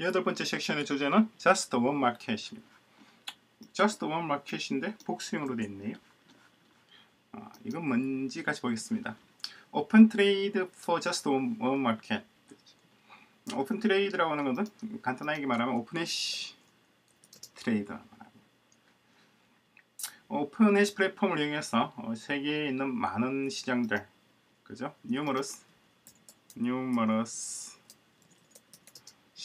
여덟 번째 섹션의 주제는 Just One Market입니다. Just One Market인데 복수형으로 되어 있네요. 아, 이건 뭔지 같이 보겠습니다. Open Trade for Just One, one Market. Open trade라고 하는 것은 간단하게 말하면 OpenHash trade. OpenHash 플랫폼을 이용해서 어, 세계에 있는 많은 시장들, 그죠? numerous, 뉴머러스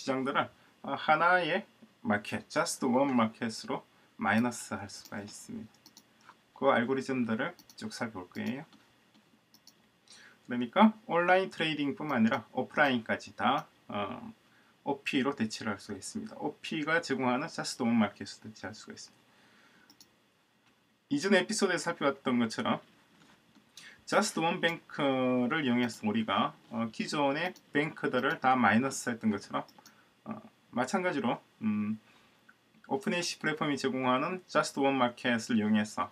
시장들을 어, 하나의 마켓, just one 마켓으로 마이너스 할 수가 있습니다. 그 알고리즘들을 쭉 살펴볼 거예요. 그러니까 온라인 트레이딩뿐만 아니라 오프라인까지 다 어, OP로 대체를 할 수가 있습니다. OP가 제공하는 just one 마켓을 대체할 수가 있습니다. 이전 에피소드에 살펴봤던 것처럼 just one bank를 이용해서 우리가 어, 기존의 bank들을 다 마이너스 했던 것처럼 어, 마찬가지로 음, OpenHash 플랫폼이 제공하는 just one market을 이용해서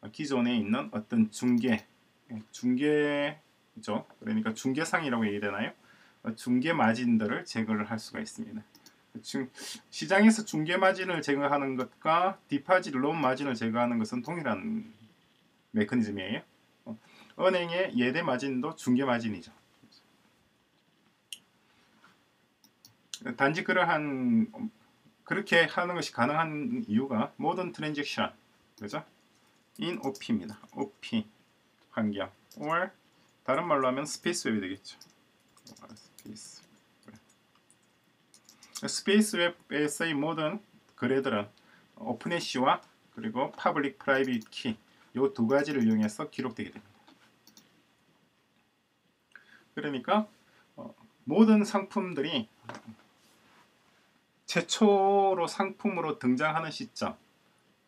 어, 기존에 있는 어떤 중개 중개죠? 그러니까 중개상이라고 얘기되나요? 어, 중개 마진들을 제거를 할 수가 있습니다. 시장에서 중개 마진을 제거하는 것과 deposit loan 마진을 제거하는 것은 동일한 메커니즘이에요. 어, 은행의 예대 마진도 중개 마진이죠 단지 그러한 그렇게 하는 것이 가능한 이유가 모든 transaction 그죠? in OP입니다. OP 환경 or 다른 말로 하면 space web이 되겠죠. space web. space web에서의 모든 거래들은 OpenHash와 그리고 public private key 이 두 가지를 이용해서 기록되게 됩니다. 그러니까 어, 모든 상품들이 최초로 상품으로 등장하는 시점.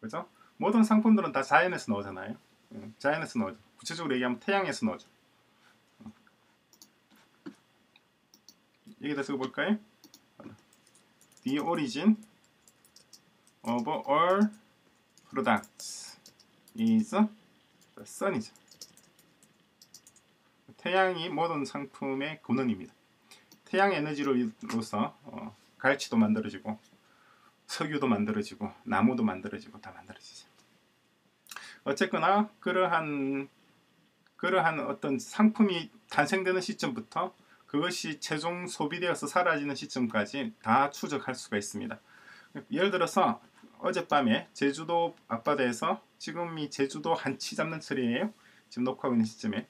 그죠? 모든 상품들은 다 자연에서 나오잖아요. 자연에서 나오죠. 구체적으로 얘기하면 태양에서 나오죠. 여기다 써볼까요? The origin of all products is the sun이죠. 태양이 모든 상품의 근원입니다. 태양 에너지로서 어, 갈치도 만들어지고 석유도 만들어지고 나무도 만들어지고 다 만들어지죠. 어쨌거나 그러한 그러한 어떤 상품이 탄생되는 시점부터 그것이 최종 소비되어서 사라지는 시점까지 다 추적할 수가 있습니다. 예를 들어서 어젯밤에 제주도 앞바다에서 지금이 제주도 한치 잡는 철이에요. 지금 녹화하고 있는 시점에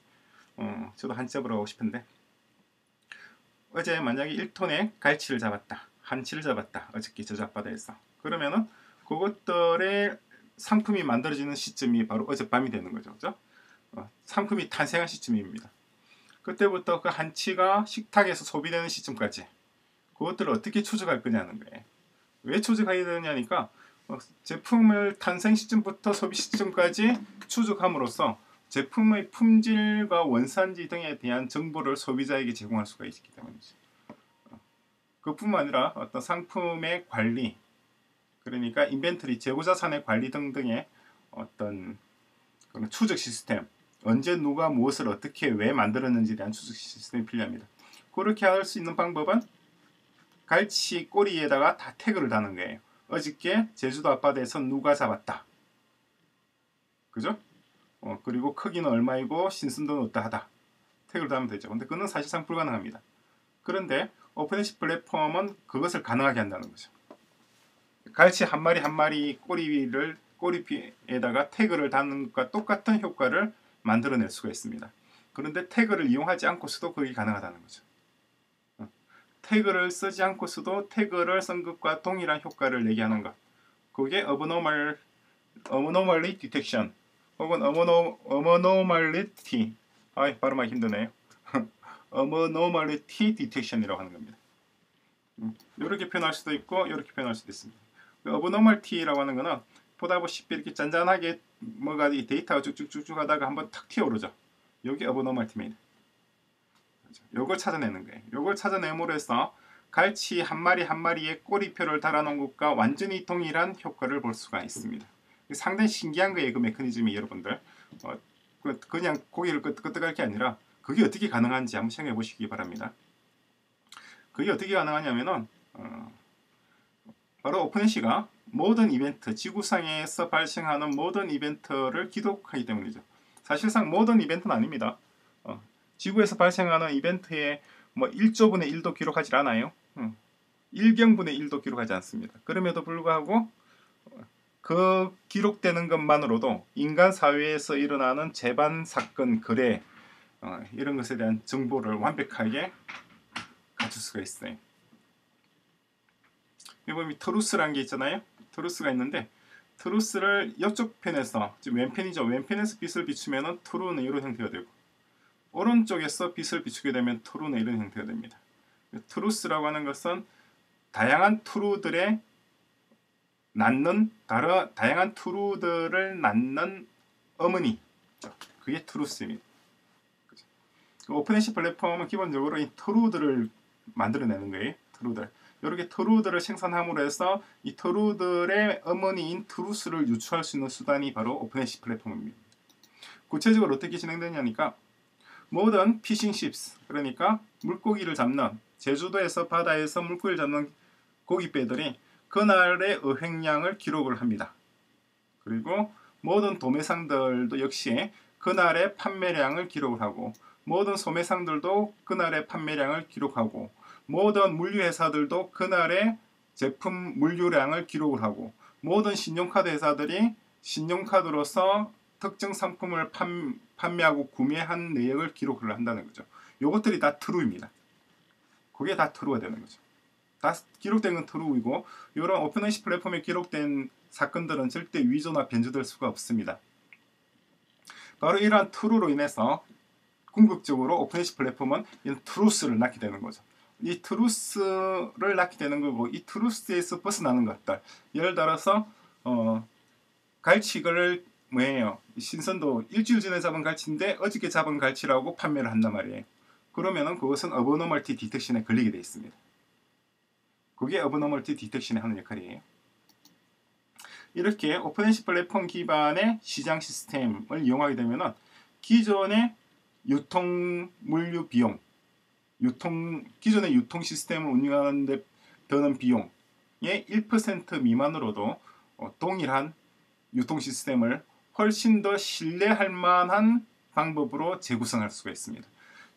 어, 저도 한치 잡으러 가고 싶은데 어제 만약에 1톤의 갈치를 잡았다. 한치를 잡았다. 어저께 저작바다에서. 그러면은 그것들의 상품이 만들어지는 시점이 바로 어젯밤이 되는 거죠. 그죠? 어, 상품이 탄생한 시점입니다. 그때부터 그 한치가 식탁에서 소비되는 시점까지 그것들을 어떻게 추적할 거냐는 거예요. 왜 추적해야 되냐니까 어, 제품을 탄생 시점부터 소비 시점까지 추적함으로써 제품의 품질과 원산지 등에 대한 정보를 소비자에게 제공할 수가 있기 때문이죠. 그뿐만 아니라 어떤 상품의 관리, 그러니까 인벤터리, 재고자산의 관리 등등의 어떤 추적 시스템, 언제 누가 무엇을 어떻게 왜 만들었는지에 대한 추적 시스템이 필요합니다. 그렇게 할 수 있는 방법은 갈치 꼬리에다가 다 태그를 다는 거예요. 어저께 제주도 앞바다에서 누가 잡았다. 그죠? 어, 그리고 크기는 얼마이고 신선도는 어떠하다. 태그를 달면 되죠. 근데 그는 사실상 불가능합니다. 그런데 오픈시 플랫폼은 그것을 가능하게 한다는 거죠. 갈치 한 마리 한 마리 꼬리를 꼬리에다가 태그를 다는 것과 똑같은 효과를 만들어낼 수가 있습니다. 그런데 태그를 이용하지 않고서도 그게 가능하다는 거죠. 어. 태그를 쓰지 않고서도 태그를 쓴 것과 동일한 효과를 내게 하는 것. 그게 abnormal, abnormality detection 혹은 abnormality 아, 발음하기 힘드네요. Abnormality detection이라고 하는 겁니다. 이렇게 음, 표현할 수도 있고 이렇게 표현할 수도 있습니다. abnormality라고 하는 거는 보다 보시피 이렇게 짠짠하게 뭐가 이 데이터가 쭉쭉쭉쭉 하다가 한번 탁 튀어오르죠. 여기 abnormality입니다. 요걸 찾아내는 거예요. 요걸 찾아내므로 해서 갈치 한 마리 한 마리의 꼬리표를 달아놓은 것과 완전히 동일한 효과를 볼 수가 있습니다. 상당히 신기한 거예요. 그 메커니즘이 여러분들. 어, 그, 그냥 고기를 끄떡끄떡할 게 아니라 그게 어떻게 가능한지 한번 생각해 보시기 바랍니다. 그게 어떻게 가능하냐면은 어, 바로 오픈시가 모든 이벤트, 지구상에서 발생하는 모든 이벤트를 기록하기 때문이죠. 사실상 모든 이벤트는 아닙니다. 어, 지구에서 발생하는 이벤트의 뭐 1조분의 1도 기록하지 않아요. 어, 1경분의 1도 기록하지 않습니다. 그럼에도 불구하고 그 기록되는 것만으로도 인간 사회에서 일어나는 재반 사건, 거래 어, 이런 것에 대한 정보를 완벽하게 가질 수가 있어요. 여기 보면 truth라는 게 있잖아요. truth가 있는데 truth를 이쪽 편에서 지금 왼편이죠. 왼편에서 빛을 비추면 true는 이런 형태가 되고 오른쪽에서 빛을 비추게 되면 true는 이런 형태가 됩니다. Truth라고 하는 것은 다양한 true들의 낳는 다른 다양한 true들을 낳는 어머니 그게 truth입니다. 그 OpenHash 플랫폼은 기본적으로 이 true들을 만들어내는 거예요. true들. 이렇게 true들을 생산함으로 해서 이 true들의 어머니인 truth를 유추할 수 있는 수단이 바로 OpenHash 플랫폼입니다. 구체적으로 어떻게 진행되냐니까 모든 피싱 쉽스 그러니까 물고기를 잡는 제주도에서 바다에서 물고기를 잡는 고깃배들이 그날의 어획량을 기록을 합니다. 그리고 모든 도매상들도 역시 그날의 판매량을 기록을 하고 모든 소매상들도 그날의 판매량을 기록하고 모든 물류회사들도 그날의 제품 물류량을 기록을 하고 모든 신용카드 회사들이 신용카드로서 특정 상품을 판, 판매하고 구매한 내역을 기록을 한다는 거죠. 이것들이 다 true입니다. 그게 다 true가 되는 거죠. 다 기록된 건 true이고 이런 OpenHash 플랫폼에 기록된 사건들은 절대 위조나 변조될 수가 없습니다. 바로 이러한 true로 인해서 궁극적으로 OpenHash 플랫폼은 이런 truth를 낳게 되는 거죠. 이 truth를 낳게 되는 거고 이 truth에서 벗어나는 것들. 예를 들어서 어, 갈치를 뭐예요? 신선도 일주일 전에 잡은 갈치인데 어저께 잡은 갈치라고 판매를 한단 말이에요. 그러면은 그것은 abnormality detection에 걸리게 되어 있습니다. 그게 abnormality detection에 하는 역할이에요. 이렇게 OpenHash 플랫폼 기반의 시장 시스템을 이용하게 되면은 기존의 유통 물류 비용, 유통 기존의 유통 시스템을 운영하는 데 드는 비용의 1% 미만으로도 어, 동일한 유통 시스템을 훨씬 더 신뢰할 만한 방법으로 재구성할 수가 있습니다.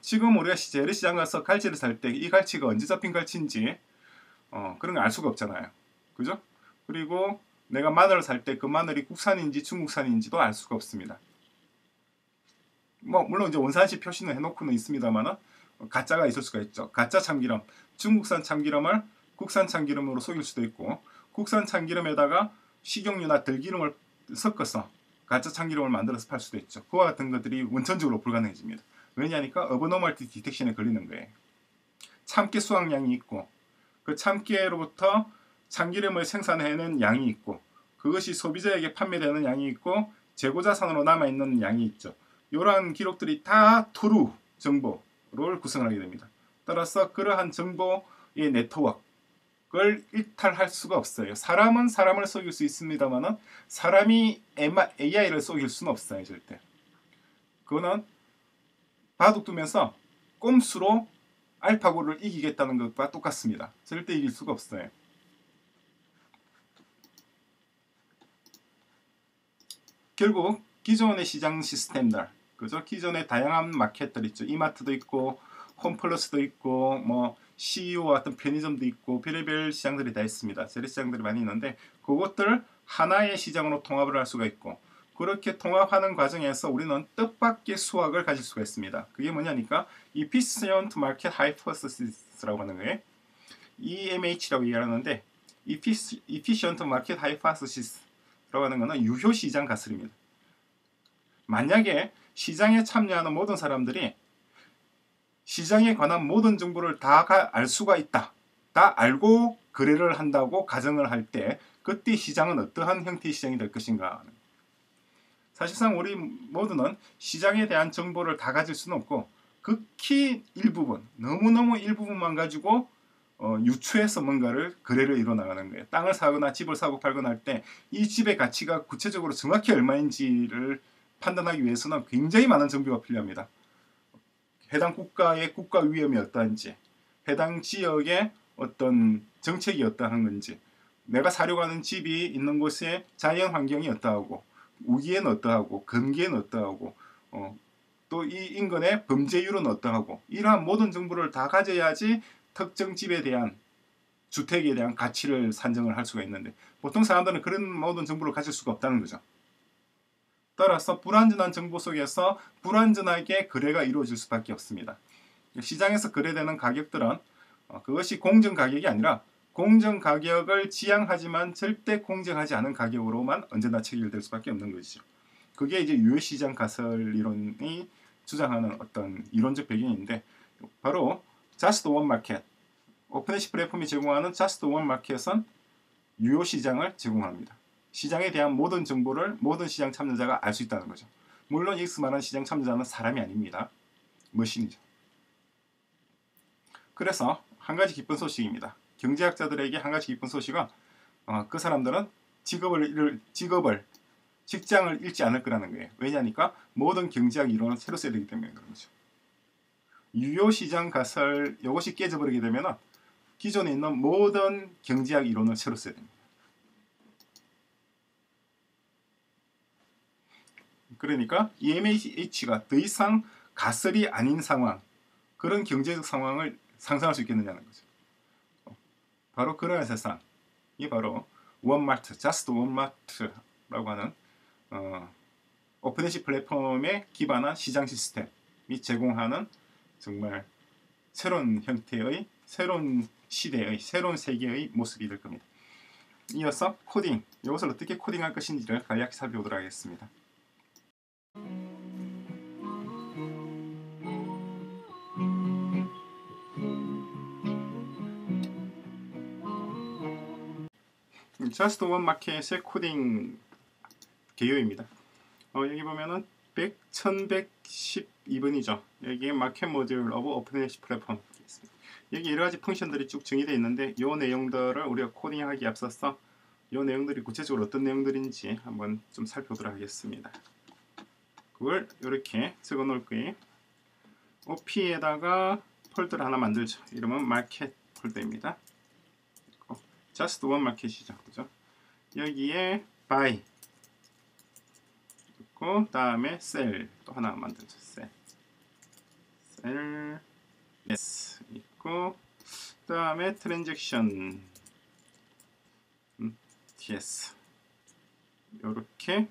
지금 우리가 재래시장 가서 갈치를 살 때 이 갈치가 언제 잡힌 갈치인지 어, 그런 거알 수가 없잖아요. 그죠? 그리고 내가 마늘을 살 때 그 마늘이 국산인지 중국산인지도 알 수가 없습니다. 뭐 물론 이제 원산시 표시는 해놓고는 있습니다만은 가짜가 있을 수가 있죠. 가짜 참기름, 중국산 참기름을 국산 참기름으로 속일 수도 있고 국산 참기름에다가 식용유나 들기름을 섞어서 가짜 참기름을 만들어서 팔 수도 있죠. 그와 같은 것들이 원천적으로 불가능해집니다. 왜냐하니까 어버너멀티 디텍션에 걸리는 거예요. 참깨 수확량이 있고 그 참깨로부터 참기름을 생산해낸 양이 있고 그것이 소비자에게 판매되는 양이 있고 재고자산으로 남아있는 양이 있죠. 이러한 기록들이 다 true 정보를 구성하게 됩니다. 따라서 그러한 정보의 네트워크를 일탈할 수가 없어요. 사람은 사람을 속일 수 있습니다만 사람이 AI를 속일 수는 없어요. 절대. 그거는 바둑 두면서 꼼수로 알파고를 이기겠다는 것과 똑같습니다. 절대 이길 수가 없어요. 결국 기존의 시장 시스템들 그죠? 기존의 다양한 마켓들 있죠. 이마트도 있고 홈플러스도 있고 뭐 CEO와 같은 편의점도 있고 별의별 시장들이 다 있습니다. 재래 시장들이 많이 있는데 그것들 하나의 시장으로 통합을 할 수가 있고 그렇게 통합하는 과정에서 우리는 뜻밖의 수확을 가질 수가 있습니다. 그게 뭐냐니까 Efficient Market Hypothesis라고 하는 거예요. EMH라고 얘기하는데 Efficient Market Hypothesis라고 하는 것은 유효 시장 가설입니다. 만약에 시장에 참여하는 모든 사람들이 시장에 관한 모든 정보를 다 알 수가 있다. 다 알고 거래를 한다고 가정을 할 때 그때 시장은 어떠한 형태의 시장이 될 것인가. 사실상 우리 모두는 시장에 대한 정보를 다 가질 수는 없고 극히 일부분, 너무너무 일부분만 가지고 어, 유추해서 뭔가를 거래를 이뤄나가는 거예요. 땅을 사거나 집을 사고 팔거나 할 때 이 집의 가치가 구체적으로 정확히 얼마인지를 판단하기 위해서는 굉장히 많은 정보가 필요합니다. 해당 국가의 국가 위험이 어떠한지, 해당 지역의 어떤 정책이 어떠한 건지, 내가 사려고 하는 집이 있는 곳에 자연 환경이 어떠하고 우기에는 어떠하고 금기에는 어떠하고 어, 또 이 인근의 범죄율은 어떠하고 이러한 모든 정보를 다 가져야지 특정 집에 대한 주택에 대한 가치를 산정을 할 수가 있는데 보통 사람들은 그런 모든 정보를 가질 수가 없다는 거죠. 따라서 불완전한 정보 속에서 불완전하게 거래가 이루어질 수밖에 없습니다. 시장에서 거래되는 가격들은 어, 그것이 공정 가격이 아니라 공정 가격을 지향하지만 절대 공정하지 않은 가격으로만 언제나 체결될 수밖에 없는 것이죠. 그게 이제 유효시장 가설 이론이 주장하는 어떤 이론적 배경인데 바로 Just One Market OpenHash 플랫폼이 제공하는 Just One Market은 유효시장을 제공합니다. 시장에 대한 모든 정보를 모든 시장 참여자가 알 수 있다는 거죠. 물론 여기서 말하는 시장 참여자는 사람이 아닙니다. machine이죠. 그래서 한 가지 기쁜 소식입니다. 경제학자들에게 한 가지 기쁜 소식은 어, 그 사람들은 직업을 직업을 직장을 잃지 않을 거라는 거예요. 왜냐니까 모든 경제학 이론을 새로 써야 되기 때문에 그런 거죠. 유효 시장 가설 이것이 깨져버리게 되면 기존에 있는 모든 경제학 이론을 새로 써야 됩니다. 그러니까 EMH가 더 이상 가설이 아닌 상황 그런 경제적 상황을 상상할 수 있겠느냐는 거죠. 바로 그러한 세상이 바로 원마트, 자스트 원마트라고 하는 어, 오픈에시 플랫폼에 기반한 시장 시스템이 제공하는 정말 새로운 형태의 새로운 시대의 새로운 세계의 모습이 될 겁니다. 이어서 코딩, 이것을 어떻게 코딩할 것인지를 간략히 살펴보도록 하겠습니다. Just One Market의 코딩 개요입니다. 어, 여기 보면은 100, 1112번이죠. 여기에 market module of OpenHash platform 여기 여러 가지 function들이 쭉 정의되어 있는데 이 내용들을 우리가 코딩하기 앞서서 이 내용들이 구체적으로 어떤 내용들인지 한번 좀 살펴보도록 하겠습니다. 그걸 이렇게 적어 놓을 거예요. OP에다가 폴더를 하나 만들죠. 이름은 마켓 폴더입니다. Just One Market이죠. 그죠? 여기에 buy 있고 다음에 sell 또 하나 만들죠. sell sell ts 있고 다음에 transaction 음, ts 요렇게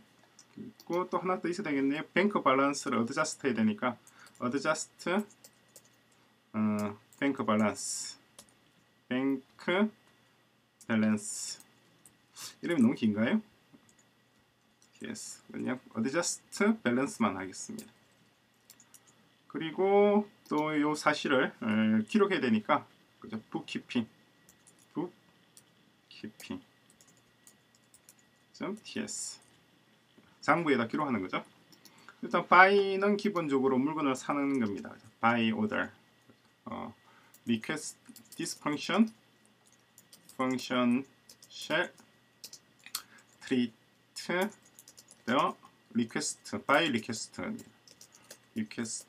있고 또 하나 더 있어야 되겠네요. bank balance를 adjust 해야 되니까 adjust 어, bank balance bank balance 이름이 너무 긴가요? yes. 그냥 adjust balance만 하겠습니다. 그리고 또 이 사실을 어, 기록해야 되니까 그죠? bookkeeping bookkeeping ts 장부에다 기록하는 거죠. 일단 buy는 기본적으로 물건을 사는 겁니다. buy order 어, request this function function shall treat the request by request request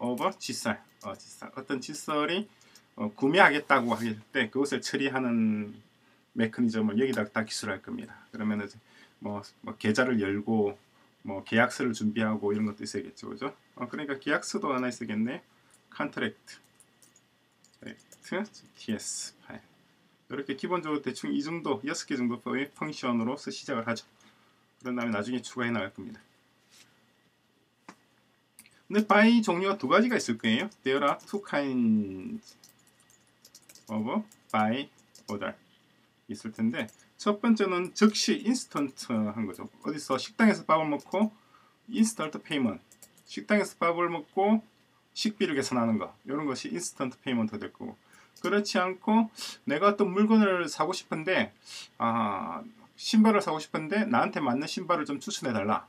of 지설 어, 지설 어떤 지설이 어, 구매하겠다고 할 때 그것을 처리하는 메커니즘을 여기다 다 기술할 겁니다. 그러면 뭐, 뭐 계좌를 열고 뭐 계약서를 준비하고 이런 것도 있어야겠죠, 그죠? 어, 그러니까 계약서도 하나 있어야겠네. contract, ts 파일. 이렇게 기본적으로 대충 이 정도 6개 정도의 펑션으로서 시작을 하죠. 그런 다음에 나중에 추가해 나갈 겁니다. 근데 by 종류가 두 가지가 있을 거예요. There are two kinds of buy order 있을 텐데 첫 번째는 즉시 인스턴트 한 거죠. 어디서 식당에서 밥을 먹고 instant payment 식당에서 밥을 먹고 식비를 계산하는 거 이런 것이 instant payment 될 거고 그렇지 않고 내가 어떤 물건을 사고 싶은데 아 신발을 사고 싶은데 나한테 맞는 신발을 좀 추천해 달라.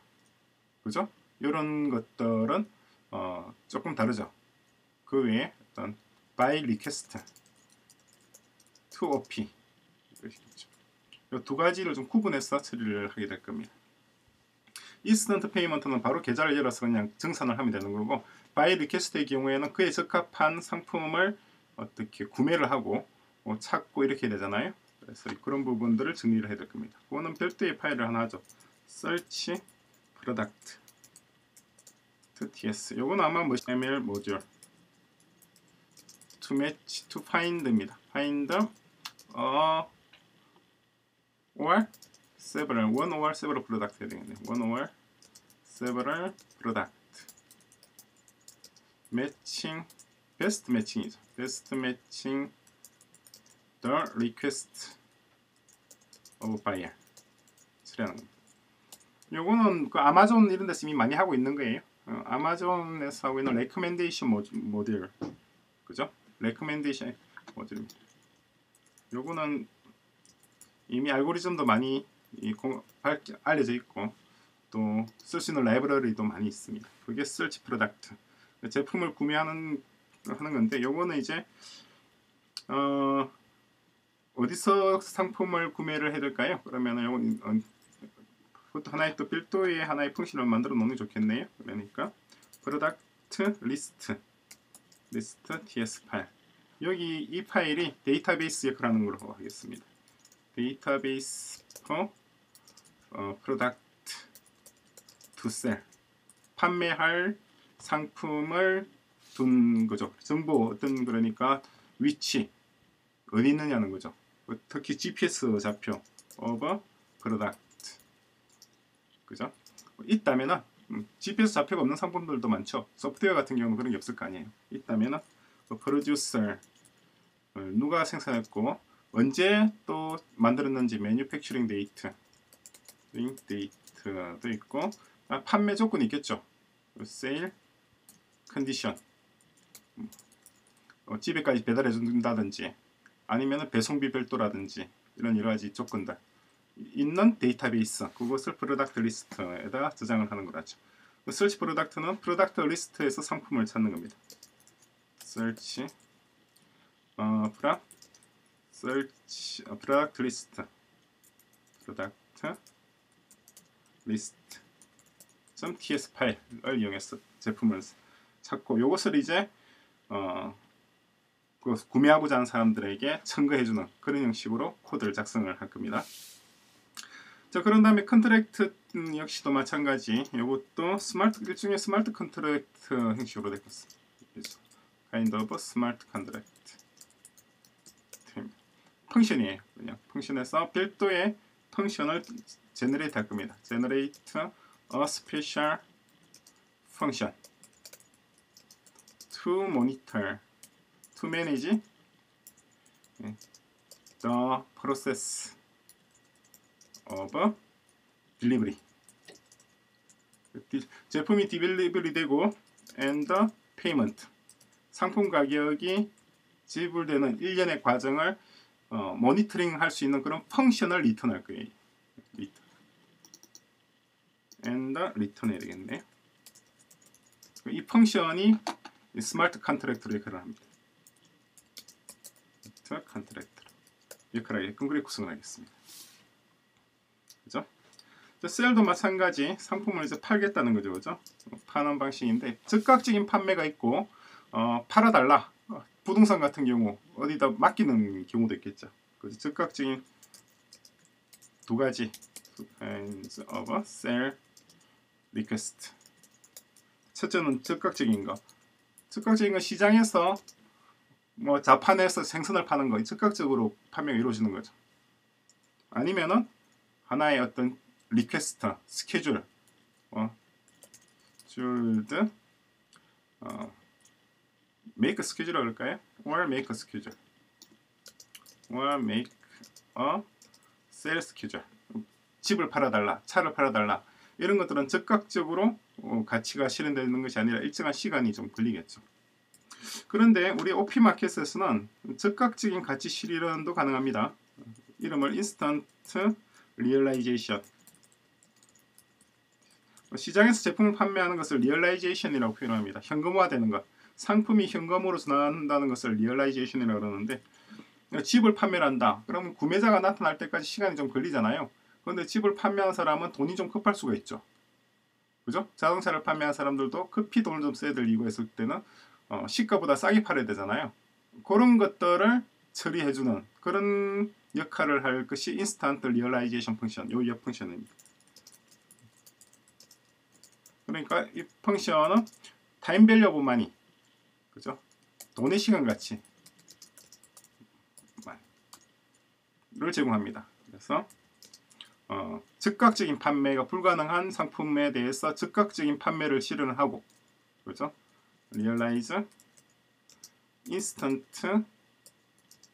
그죠? 이런 것들은 어, 조금 다르죠. 그 외에 어떤 by request to op 이두 가지를 좀 구분해서 처리를 하게 될 겁니다. instant payment는 바로 계좌를 열어서 그냥 정산을 하면 되는 거고 by request의 경우에는 그에 적합한 상품을 어떻게 구매를 하고 뭐 찾고 이렇게 되잖아요. 그래서 그런 부분들을 정리를 해야 될 겁니다. 그거는 별도의 파일을 하나 하죠. search product ts 요건 아마 뭐 ml 모듈 to match to find입니다. find a or several one or several product 해야 되겠네. one or several product matching best matching이죠. best matching the request of buyer 수리하는 겁니다. 요거는 그 아마존 이런 데서 이미 많이 하고 있는 거예요. 어, 아마존에서 하고 있는 recommendation 모델 그죠? recommendation 모델입니다. 요거는 이미 알고리즘도 많이 이 공, 발, 알려져 있고 또 쓸 수 있는 library도 많이 있습니다. 그게 search product 제품을 구매하는 하는 건데 요거는 이제 어, 어디서 상품을 구매를 해야 될까요? 그러면은 요건 어, 하나의 또 별도의 하나의 펑션을 만들어 놓는 게 좋겠네요. 그러니까 product list list ts 파일 여기 이 파일이 데이터베이스 역할을 하는 걸로 하겠습니다. 데이터베이스 for 어, product to 판매할 상품을 둔 거죠. 정보 어떤 그러니까 위치 어디 있느냐는 거죠. 특히 GPS 좌표 of product 그죠? 있다면은 음, GPS 좌표가 없는 상품들도 많죠. 소프트웨어 같은 경우는 그런 게 없을 거 아니에요. 있다면은 그 프로듀서 누가 생산했고 언제 또 만들었는지 매뉴팩처링 데이트 date도 있고 아, 판매 조건이 있겠죠. sale condition 어, 집에까지 배달해 준다든지 아니면 배송비 별도라든지 이런 여러 가지 조건들 있는 데이터베이스 그것을 product list에다 저장을 하는 거라죠. search product는 product list에서 상품을 찾는 겁니다. search 어, 프라 search 어, product list product list .ts 파일을 이용해서 제품을 찾고 이것을 이제 어, 그 구매하고자 하는 사람들에게 청구해주는 그런 형식으로 코드를 작성을 할 겁니다. 자 그런 다음에 contract 역시도 마찬가지 이것도 스마트 일종의 smart contract 형식으로 되겠습니다. kind of smart contract 펑션이에요. 그냥 펑션에서 별도의 펑션을 제너레이트 할 겁니다. generate a special function to monitor to manage the process of delivery. 제품이 delivered이 되고 and payment 상품 가격이 지불되는 일련의 과정을 어, 모니터링 할 수 있는 그런 function을 return할 거예요. return. and return 해야 되겠네요. 이 function이 smart contract로 역할을 합니다. contract 역할을 하게끔 그렇게 구성을 하겠습니다. 그죠? 셀도 마찬가지 상품을 이제 팔겠다는 거죠, 그죠? 파는 방식인데 즉각적인 판매가 있고 어, 팔아달라 어, 부동산 같은 경우 어디다 맡기는 경우도 있겠죠. 그래서 즉각적인 두 가지 kinds of sell request. 첫째는 즉각적인 거. 즉각적인 건 시장에서 뭐 자판에서 생선을 파는 거 즉각적으로 판매가 이루어지는 거죠. 아니면은 하나의 어떤 request, 스케줄, 어, 줄드, 어, make a schedule 할까요? or make a schedule, or make a sales schedule. 집을 팔아달라, 차를 팔아달라. 이런 것들은 즉각적으로 어, 가치가 실현되는 것이 아니라 일정한 시간이 좀 걸리겠죠. 그런데 우리 OP 마켓에서는 즉각적인 가치 실현도 가능합니다. 이름을 Instant Realization 시장에서 제품을 판매하는 것을 realization이라고 표현합니다. 현금화되는 것. 상품이 현금으로 전환한다는 것을 realization이라고 그러는데 집을 판매를 한다. 그러면 구매자가 나타날 때까지 시간이 좀 걸리잖아요. 그런데 집을 판매한 사람은 돈이 좀 급할 수가 있죠. 그죠? 자동차를 판매한 사람들도 급히 돈을 좀 써야 될 이유가 있을 때는 어, 시가보다 싸게 팔아야 되잖아요. 그런 것들을 처리해주는 그런 역할을 할 것이 instant realization function 요 옆 function입니다. 그러니까 이 function은 time value of money 그죠? 돈의 시간 가치 를 제공합니다. 그래서 어, 즉각적인 판매가 불가능한 상품에 대해서 즉각적인 판매를 실현하고 그죠? realize instant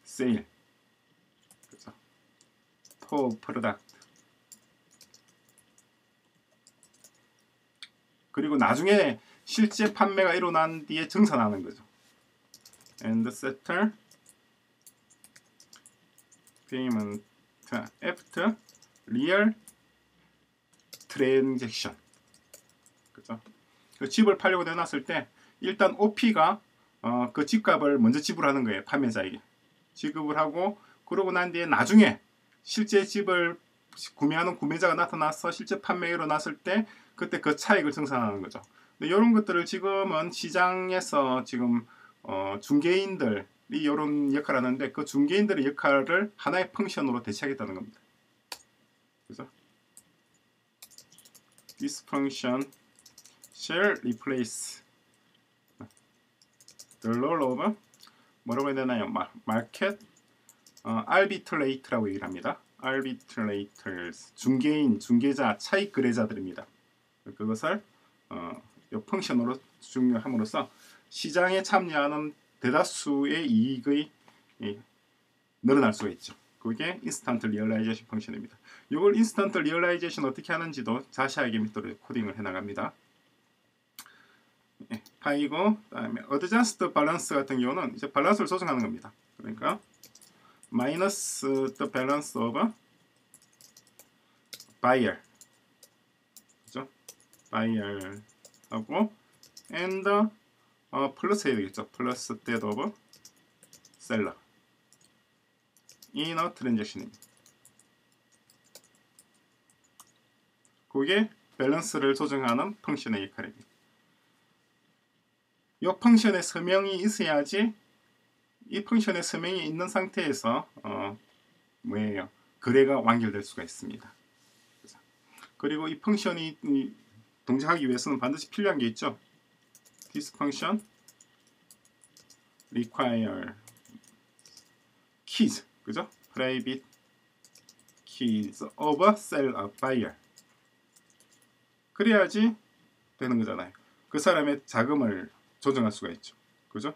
sale 그죠? for product 그리고 나중에 실제 판매가 일어난 뒤에 정산하는 거죠. and settle payment after real transaction 그죠? 그 집을 팔려고 내놨을 때 일단 OP가 어, 그 집값을 먼저 지불하는 거예요 판매자에게 지급을 하고 그러고 난 뒤에 나중에 실제 집을 구매하는 구매자가 나타나서 실제 판매가 일어났을 때 그때 그 차익을 정산하는 거죠. 근데 이런 것들을 지금은 시장에서 지금 어, 중개인들이 이런 역할을 하는데 그 중개인들의 역할을 하나의 펑션으로 대체하겠다는 겁니다. 그죠? This function shall replace the role of 뭐라고 해야 되나요? market 어, arbitrator라고 얘기를 합니다. arbitrators 중개인, 중개자, 차익 거래자들입니다. 그것을 어, 이 펑션으로 중요함으로써 시장에 참여하는 대다수의 이익의 예, 늘어날 수가 있죠. 그게 instant realization function입니다. 이걸 instant realization 어떻게 하는지도 자세하게 밑으로 코딩을 해나갑니다. 예, 파이고 그다음에 adjust balance 같은 경우는 이제 밸런스를 조정하는 겁니다. 그러니까 마이너스 the balance of 그죠? buyer 하고 and 어, 플러스 해야 되겠죠. 플러스 of seller in a transaction입니다. 그게 밸런스를 조정하는 function의 역할입니다. 이 function의 서명이 있어야지 이 function의 서명이 있는 상태에서 어, 뭐예요? 거래가 완결될 수가 있습니다. 그리고 이 펑션이 동작하기 위해서는 반드시 필요한 게 있죠. this function require keys, 그죠? private keys of a seller buyer. 그래야지 되는 거잖아요. 그 사람의 자금을 조정할 수가 있죠. 그죠?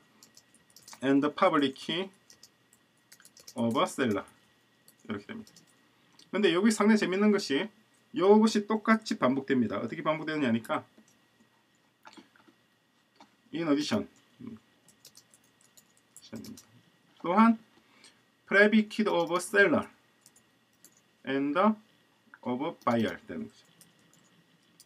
and the public key of a seller. 이렇게 됩니다. 근데 여기 상당히 재밌는 것이 이것이 똑같이 반복됩니다. 어떻게 반복되느냐니까 in addition 또한 predicate of seller and of buyer 되는 거죠.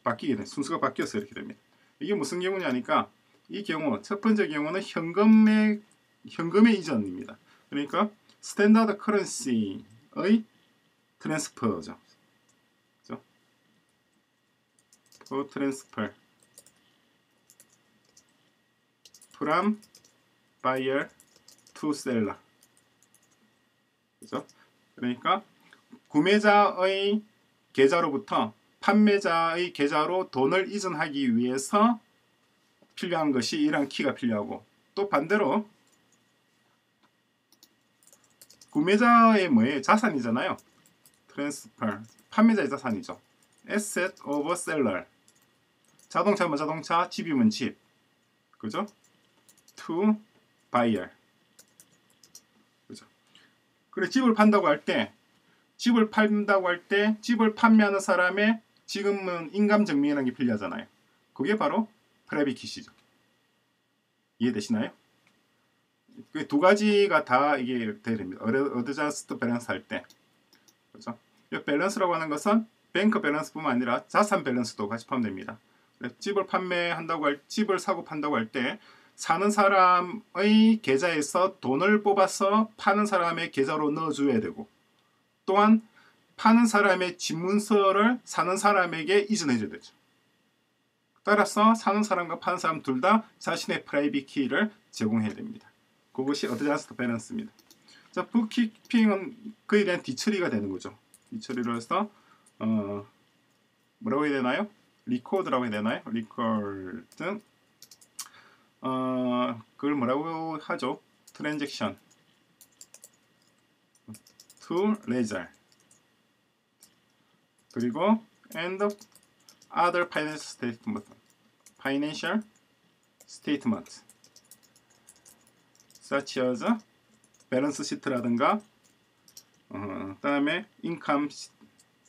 바뀌게 돼. 순서가 바뀌어서 이렇게 됩니다. 이게 무슨 경우냐니까 이 경우 첫 번째 경우는 현금의 현금의 이전입니다. 그러니까 standard currency의 transfer죠. 그죠? 그 transfer from buyer to seller. 그죠? 그러니까 구매자의 계좌로부터 판매자의 계좌로 돈을 이전하기 위해서 필요한 것이 이러한 키가 필요하고 또 반대로 구매자의 뭐예요? 자산이잖아요. transfer 판매자의 자산이죠. asset of seller 자동차면 자동차, 집이면 집. 그죠? to buyer. 그죠? 그래 집을 판다고 할 때 집을 판다고 할 때 집을 판매하는 사람의 지금은 인감 증명이라는 게 필요하잖아요. 그게 바로 private key이죠. 이해되시나요? 그 두 가지가 다 이게 됩니다. adjust balance 할 때. 그렇죠? 이 밸런스라고 하는 것은 bank balance뿐만 아니라 자산 밸런스도 같이 포함됩니다. 집을 판매한다고 할 집을 사고 판다고 할 때 사는 사람의 계좌에서 돈을 뽑아서 파는 사람의 계좌로 넣어줘야 되고 또한 파는 사람의 집문서를 사는 사람에게 이전해줘야 되죠. 따라서 사는 사람과 파는 사람 둘 다 자신의 private key를 제공해야 됩니다. 그것이 adjust balance입니다. 자, bookkeeping은 그에 대한 뒤처리가 되는 거죠. 뒤처리를 해서 어, 뭐라고 해야 되나요? record라고 해야 되나요? 리코드 어, 그걸 뭐라고 하죠? transaction to ledger 그리고 and other financial statement financial statement such as balance sheet라든가 어, 그다음에 income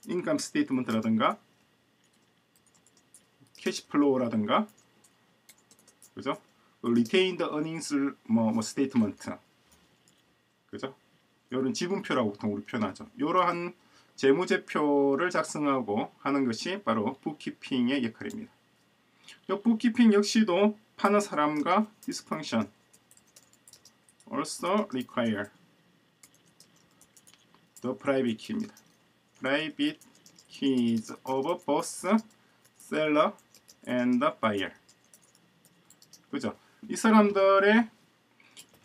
income statement라든가 cash flow라든가 그죠? retained earnings 뭐, 뭐 statement 그죠? 이런 지분표라고 보통 우리 표현하죠. 이러한 재무제표를 작성하고 하는 것이 바로 bookkeeping의 역할입니다. 이 bookkeeping 역시도 파는 사람과 this function also require the private key입니다. private keys of both seller and the buyer. 그죠? 이 사람들의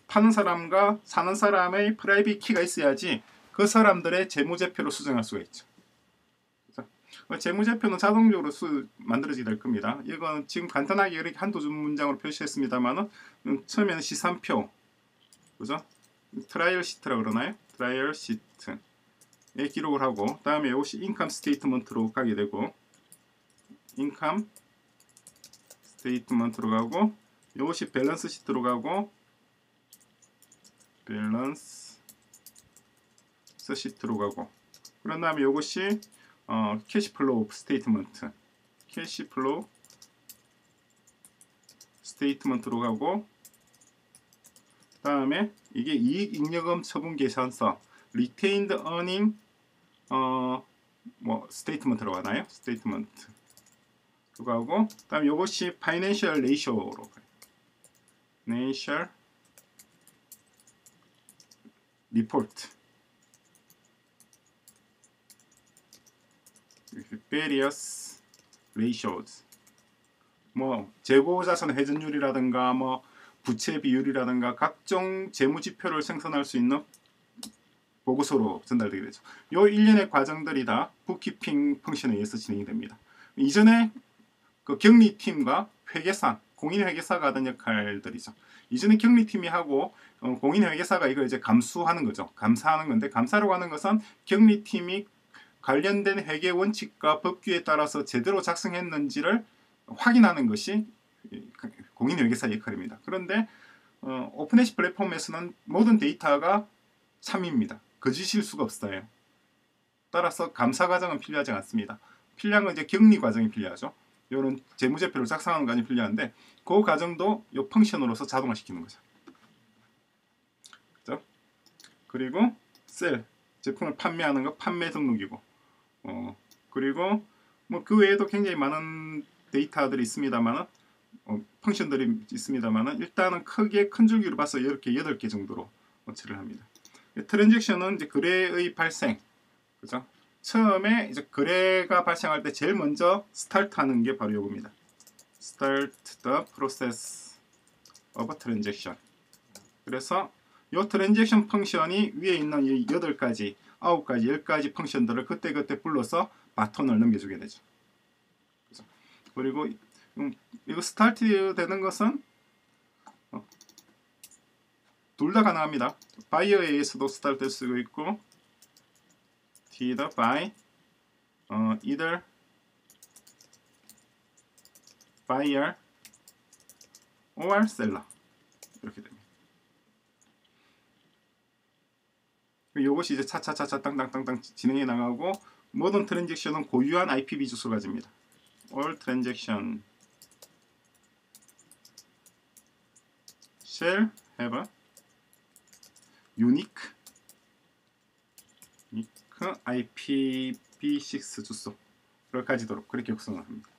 파는 사람과 사는 사람의 private key가 있어야지 그 사람들의 재무제표를 수정할 수가 있죠. 재무제표는 자동적으로 수, 만들어지게 될 겁니다. 이건 지금 간단하게 이렇게 한두 문장으로 표시했습니다만은 음, 처음에는 시산표, 그죠? trial sheet라고 그러나요? trial sheet에 기록을 하고 다음에 이것이 income statement로 가게 되고 income statement로 가고 이것이 balance sheet로 가고 balance sheet로 가고 그런 다음에 이것이 어, cash flow statement cash flow statement로 가고 다음에 이게 이익 잉여금 처분 계산서 retained earning 어 뭐 statement로 가나요? statement 그거 하고 다음 이것이 financial ratio로 가요. financial report various ratios 뭐 재고 자산 회전율이라든가 뭐 부채 비율이라든가 각종 재무 지표를 생산할 수 있는 보고서로 전달되게 되죠. 요 일련의 과정들이 다 북키핑 펑션에 의해서 진행이 됩니다. 이전에 그 격리팀과 회계사, 공인회계사가 하던 역할들이죠. 이전에 격리팀이 하고 어, 공인회계사가 이걸 이제 감수하는 거죠. 감사하는 건데 감사라고 하는 것은 격리팀이 관련된 회계 원칙과 법규에 따라서 제대로 작성했는지를 확인하는 것이 공인회계사 역할입니다. 그런데 어, 오픈해시 플랫폼에서는 모든 데이터가 참입니다. 거짓일 수가 없어요. 따라서 감사 과정은 필요하지 않습니다. 필요한 건 이제 격리 과정이 필요하죠. 이런 재무제표를 작성하는 과정이 필요한데 그 과정도 이 펑션으로서 자동화시키는 거죠. 그죠? 그리고 셀 제품을 판매하는 거 판매 등록이고 어, 그리고 뭐 그 외에도 굉장히 많은 데이터들이 있습니다만은 어, 펑션들이 있습니다만은 일단은 크게 큰 줄기로 봐서 이렇게 8개 정도로 어치를 합니다. 트랜잭션은 이제 거래의 발생, 그죠? 처음에 이제 거래가 발생할 때 제일 먼저 스타트하는 게 바로 이겁니다. Start the process of transaction. 그래서 이 transaction function이 위에 있는 이 8가지, 9가지, 10가지 function들을 그때 그때 불러서 바톤을 넘겨주게 되죠. 그리고 음, 이거 스타트 되는 것은 어, 둘다 가능합니다. 바이어에 의해서도 스타트 될 수가 있고 either by 어, either buyer or seller 이렇게 됩니다. 이것이 이제 차차차차 땅땅땅땅 진행해 나가고 모든 트랜잭션은 고유한 IPv 주소를 가집니다. all transaction shall have a unique IPv6 주소를 가지도록 그렇게 구성을 합니다.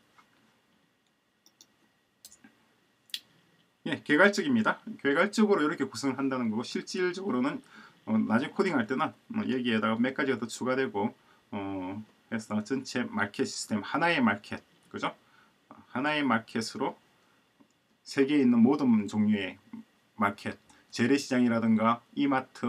예, 개괄적입니다. 개괄적으로 이렇게 구성을 한다는 거고 실질적으로는 어, 나중에 코딩할 때는 어, 여기에다가 몇 가지가 더 추가되고 어, 해서 전체 마켓 시스템 하나의 마켓 그죠? 하나의 마켓으로 세계에 있는 모든 종류의 마켓 재래시장이라든가 이마트,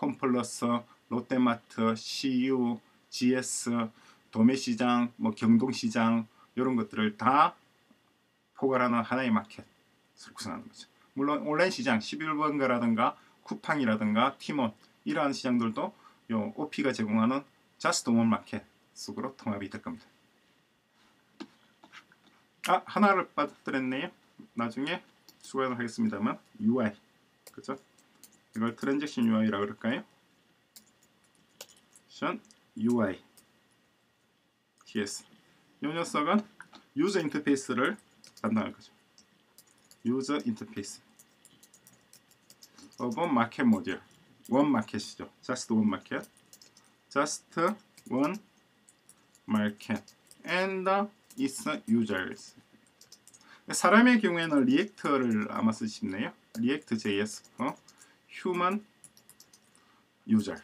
홈플러스, 롯데마트, CU, GS, 도매시장, 뭐 경동시장 이런 것들을 다 포괄하는 하나의 마켓을 구성하는 거죠. 물론 온라인 시장 11번가라든가 쿠팡이라든가 티몬 이러한 시장들도 요 OP가 제공하는 자스트 원 마켓 속으로 통합이 될 겁니다. 아 하나를 빠뜨렸네요. 나중에 추가하도록 하겠습니다만 UI 그죠? 이걸 transaction UI라 그럴까요? 션 UI TS 이 녀석은 user interface를 담당할 거죠. 유저 인터페이스 of 마켓 모듈 원 마켓이죠. just one market just one market and its users 사람의 경우에는 리액트를 아마 쓰시네요. 리액트 JS 어? human user